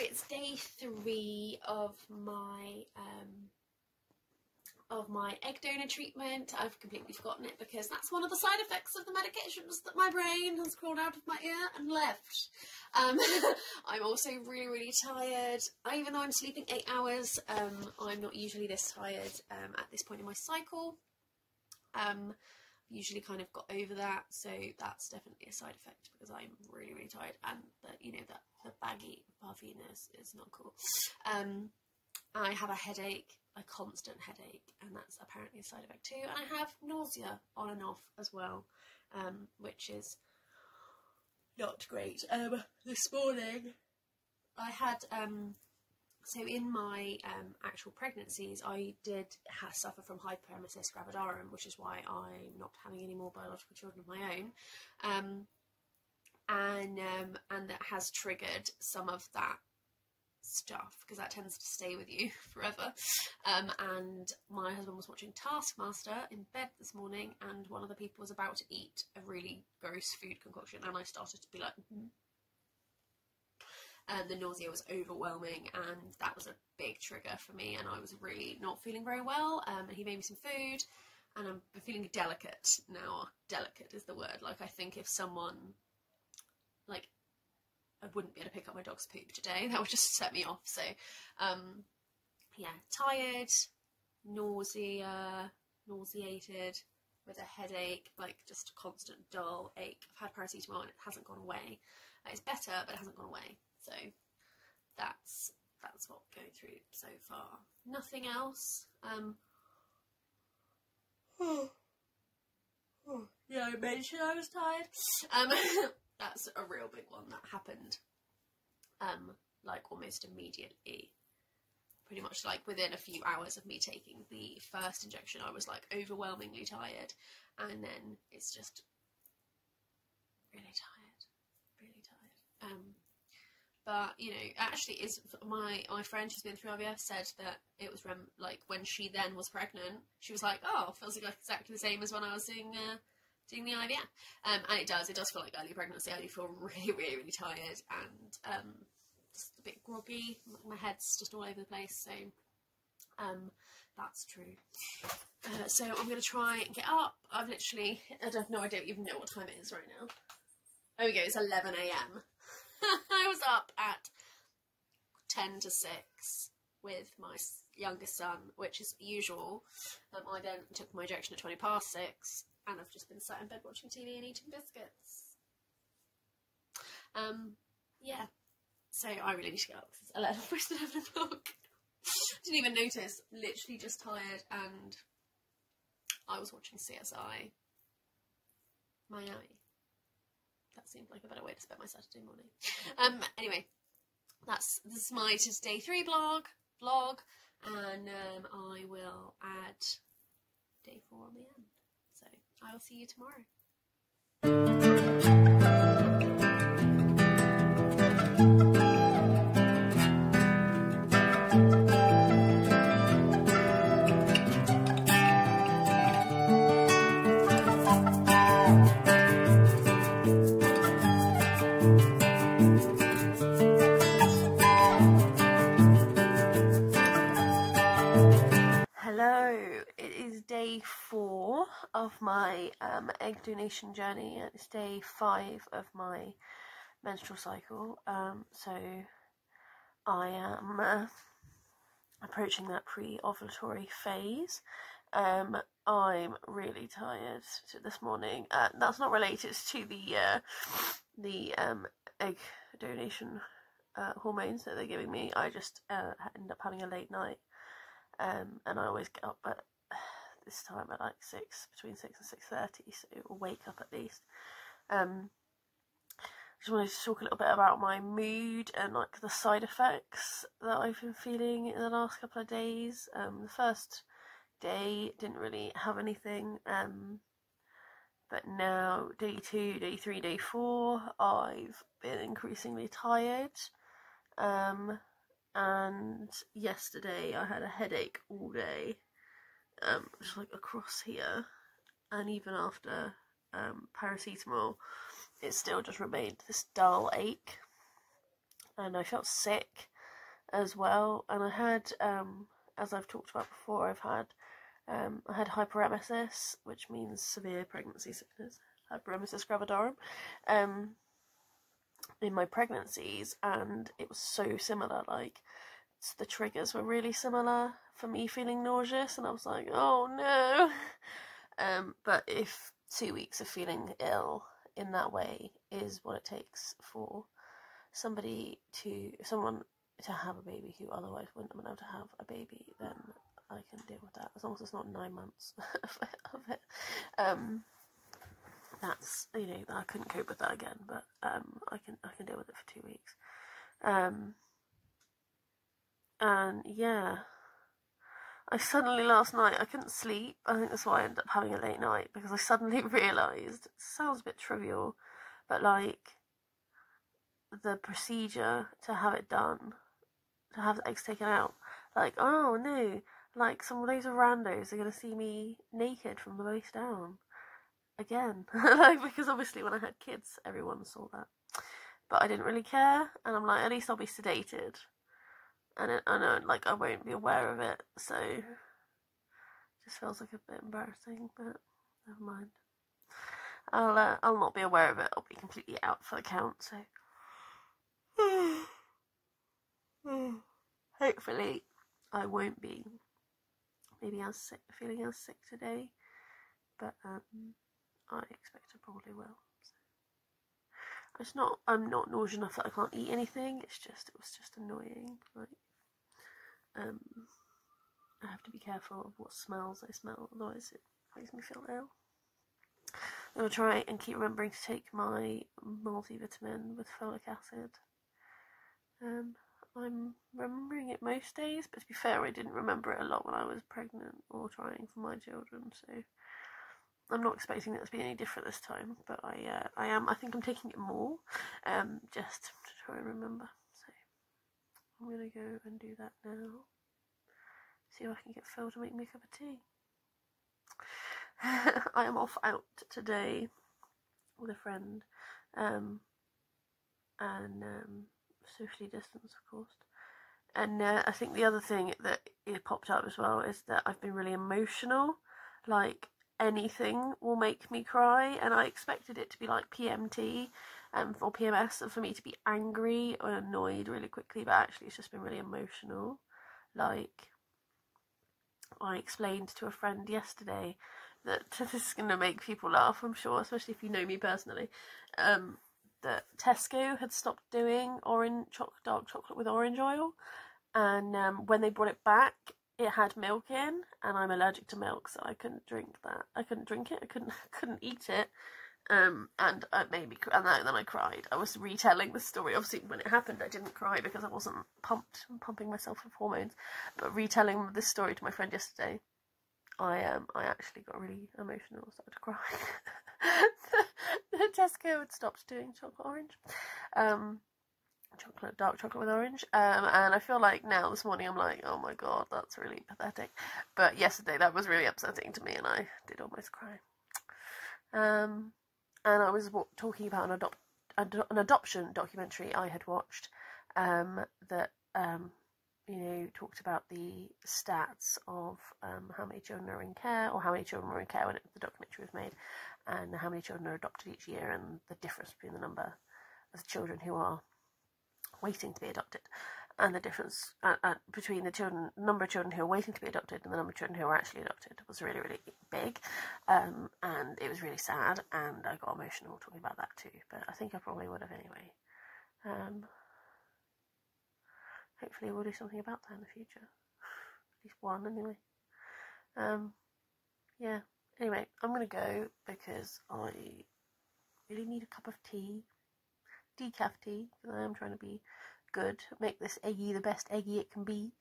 it's day three of my um, of my egg donor treatment. I've completely forgotten it because that's one of the side effects of the medications that my brain has crawled out of my ear and left. Um, I'm also really, really tired. I, even though I'm sleeping eight hours, um, I'm not usually this tired um, at this point in my cycle. Usually kind of got over that, so that's definitely a side effect because I'm really, really tired and the, you know, that the baggy puffiness is not cool. Um, I have a headache a constant headache, and that's apparently a side effect too. And I have nausea on and off as well, um, which is not great. Um, this morning, I had um, so in my um, actual pregnancies, I did suffer from hyperemesis gravidarum, which is why I'm not having any more biological children of my own. Um, and um, and that has triggered some of that stuff because that tends to stay with you forever. Um, and my husband was watching Taskmaster in bed this morning, and one of the people was about to eat a really gross food concoction, and I started to be like, mm-hmm. And the nausea was overwhelming, and that was a big trigger for me, and I was really not feeling very well. Um, and he made me some food, and I'm feeling delicate now. Delicate is the word. Like I think if someone like I wouldn't be able to pick up my dog's poop today. That would just set me off. So, um, yeah, tired, nausea, nauseated, with a headache, like just a constant dull ache. I've had paracetamol and it hasn't gone away. Uh, it's better, but it hasn't gone away. So that's that's what I'm going through so far. Nothing else. Um, yeah, I mentioned I was tired. Um, that's a real big one that happened um like almost immediately pretty much like within a few hours of me taking the first injection I was like overwhelmingly tired and then it's just really tired really tired um but you know actually is my my friend who's been through IVF said that it was rem- like when she then was pregnant she was like oh feels like exactly the same as when I was doing uh, doing the IVF. Um, and it does, it does feel like early pregnancy. I do feel really, really, really tired and um, just a bit groggy. My head's just all over the place, so um, that's true. Uh, so I'm going to try and get up. I've literally, I don't know, I don't even know what time it is right now. There we go, it's 11am. I was up at 10 to 6 with my youngest son, which is usual. Um, I then took my injection at 20 past 6 and I've just been sat in bed watching TV and eating biscuits. Um, yeah. So I really need to get up because it's 11, almost 11 o'clock. Didn't even notice. Literally just tired and I was watching CSI Miami. That seemed like a better way to spend my Saturday morning. Um, anyway, that's this is my just day three blog vlog, and um, I will add day four on the end. So I will see you tomorrow. Of my um, egg donation journey. It's day five of my menstrual cycle. Um, so I am uh, approaching that pre-ovulatory phase. Um, I'm really tired this morning. Uh, that's not related to the uh, the um, egg donation uh, hormones that they're giving me. I just uh, end up having a late night, um, and I always get up at this time at like six, between six and six thirty, so it will wake up at least. Um, just wanted to talk a little bit about my mood and like the side effects that I've been feeling in the last couple of days. Um, the first day didn't really have anything, um, but now day two, day three, day four, I've been increasingly tired. Um, and yesterday I had a headache all day um, just like across here, and even after um, paracetamol, it still just remained this dull ache. and I felt sick as well. And I had, um, as I've talked about before, I've had um, I had hyperemesis, which means severe pregnancy sickness. Hyperemesis gravidarum. Um, in my pregnancies, and it was so similar. Like the triggers were really similar for me feeling nauseous, and I was like, oh no. Um, but if two weeks of feeling ill in that way is what it takes for somebody to someone to have a baby who otherwise wouldn't have been able to have a baby, then I can deal with that as long as it's not nine months of it. Um, that's you know I couldn't cope with that again, but um, I can I can deal with it for two weeks. Um, and yeah, I suddenly last night I couldn't sleep. I think that's why I ended up having a late night because I suddenly realised. Sounds a bit trivial, but like the procedure to have it done, to have the eggs taken out, like oh no, like some of randos are gonna see me naked from the waist down again, like because obviously when I had kids, everyone saw that, but I didn't really care, and I'm like at least I'll be sedated and it, I know like I won't be aware of it, so it just feels like a bit embarrassing, but never mind. I'll uh, I'll not be aware of it. I'll be completely out for the count. So hopefully I won't be maybe I'm sick, feeling as sick today, but um, I expect I probably will. It's not I'm not nauseous enough that I can't eat anything. It's just it was just annoying. Like um, I have to be careful of what smells I smell, otherwise it makes me feel ill. I'm to try and keep remembering to take my multivitamin with folic acid. Um, I'm remembering it most days, but to be fair, I didn't remember it a lot when I was pregnant or trying for my children, so I'm not expecting it to be any different this time. But I, uh, I am. I think I'm taking it more, um, just to try and remember. I'm gonna go and do that now. See if I can get Phil to make me a cup of tea. I am off out today with a friend, um, and um, socially distanced, of course. And uh, I think the other thing that it popped up as well is that I've been really emotional. Like anything will make me cry, and I expected it to be like PMT, um, or PMS for me to be angry or annoyed really quickly, but actually it's just been really emotional. Like, I explained to a friend yesterday that this is going to make people laugh, I'm sure, especially if you know me personally. Um, that Tesco had stopped doing orange dark chocolate with orange oil, and um, when they brought it back, it had milk in, and I'm allergic to milk, so I couldn't drink that. I couldn't drink it. I couldn't couldn't eat it um, and it made me, and then I cried. I was retelling the story. Obviously, when it happened, I didn't cry because I wasn't pumped, pumping myself with hormones. But retelling this story to my friend yesterday, I um, I actually got really emotional, started to cry. the Tesco had stopped doing chocolate orange, um, chocolate dark chocolate with orange, um, and I feel like now this morning I'm like, oh my god, that's really pathetic. But yesterday that was really upsetting to me, and I did almost cry. Um, and I was talking about an, adopt, an adoption documentary I had watched um, that um, you know talked about the stats of um, how many children are in care or how many children were in care when it, the documentary was made, and how many children are adopted each year and the difference between the number of children who are waiting to be adopted and the difference uh, uh, between the children, number of children who are waiting to be adopted and the number of children who are actually adopted was really, really big, um, and it was really sad, and I got emotional talking about that too. But I think I probably would have anyway. Um, hopefully, we'll do something about that in the future. At least one, anyway. Um, yeah. Anyway, I'm gonna go because I really need a cup of tea, decaf tea, because I am trying to be good. Make this eggy the best eggy it can be.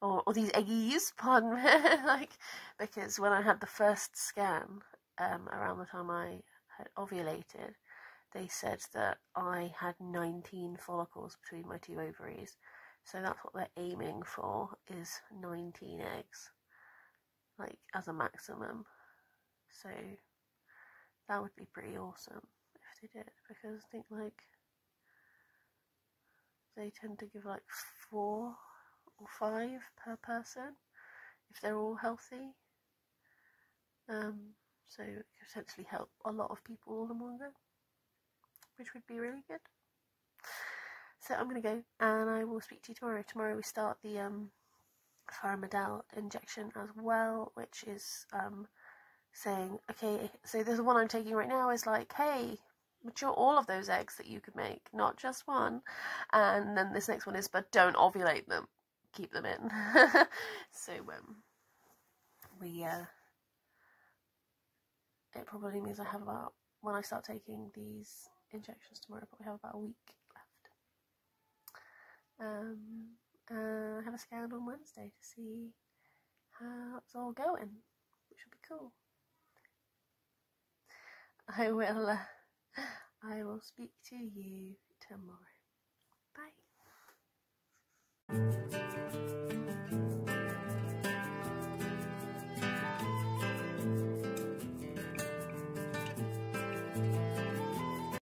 Or, or these eggies, pardon me. like, because when I had the first scan, um, around the time I had ovulated, they said that I had 19 follicles between my two ovaries. So that's what they're aiming for, is 19 eggs. Like, as a maximum. So, that would be pretty awesome if they did, because I think, like, they tend to give like four or five per person if they're all healthy. Um, so it could potentially help a lot of people all in one go, which would be really good. So I'm going to go and I will speak to you tomorrow. Tomorrow we start the um, Fyremadel injection as well, which is um, saying, okay, so there's one I'm taking right now is like, hey, mature all of those eggs that you could make, not just one. And then this next one is, but don't ovulate them, keep them in. so um, we, uh, it probably means I have about, when I start taking these injections tomorrow, I probably have about a week left. Um, uh, have a scan on Wednesday to see how it's all going, which will be cool. I will. Uh, I will speak to you tomorrow. Bye.